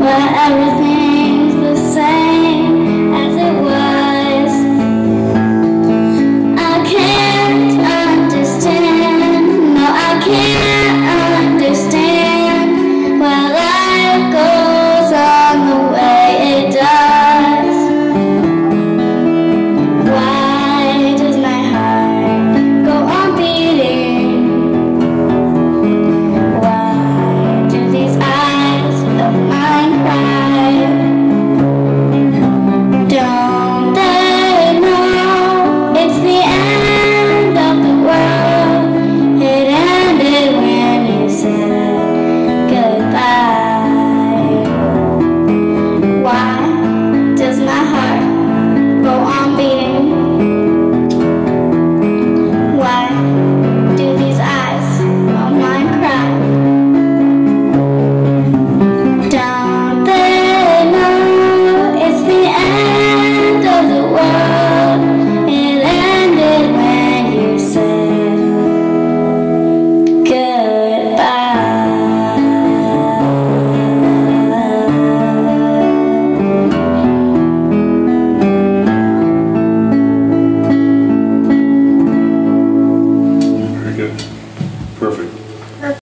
where everything's the same.